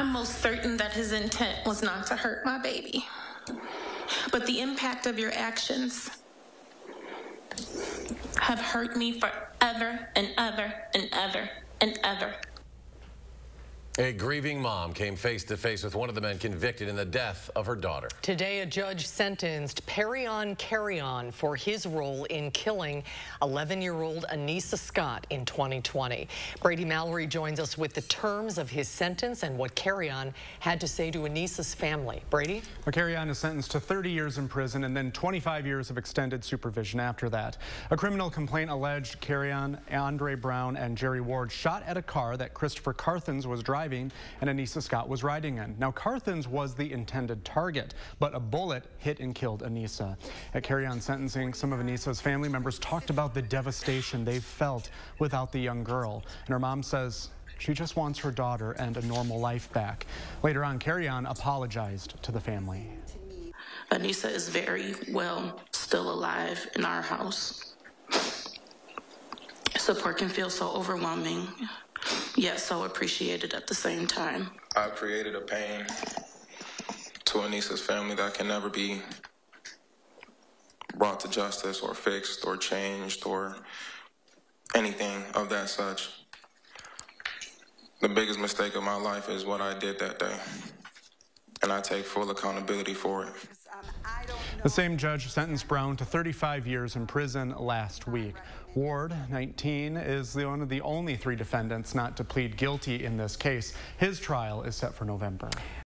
I'm most certain that his intent was not to hurt my baby. But the impact of your actions have hurt me forever and ever and ever and ever. A grieving mom came face to face with one of the men convicted in the death of her daughter. Today, a judge sentenced Perion Carreon for his role in killing 11-year-old Anisa Scott in 2020. Brady Mallory joins us with the terms of his sentence and what Carreon had to say to Anisa's family. Brady? Well, Carreon is sentenced to 30 years in prison and then 25 years of extended supervision after that. A criminal complaint alleged Carreon, Andre Brown, and Jerry Ward shot at a car that Christopher Carthens was driving driving and Anisa Scott was riding in. Now, Carthens was the intended target, but a bullet hit and killed Anisa. At Carreon sentencing, some of Anisa's family members talked about the devastation they felt without the young girl. And her mom says she just wants her daughter and a normal life back. Later on, Carreon apologized to the family. Anisa is very well still alive in our house. Support can feel so overwhelming yet so appreciated at the same time. I've created a pain to Anisa's family that can never be brought to justice or fixed or changed or anything of that such. The biggest mistake of my life is what I did that day, and I take full accountability for it. The same judge sentenced Brown to 35 years in prison last week. Ward, 19, is the one of the only three defendants not to plead guilty in this case. His trial is set for November.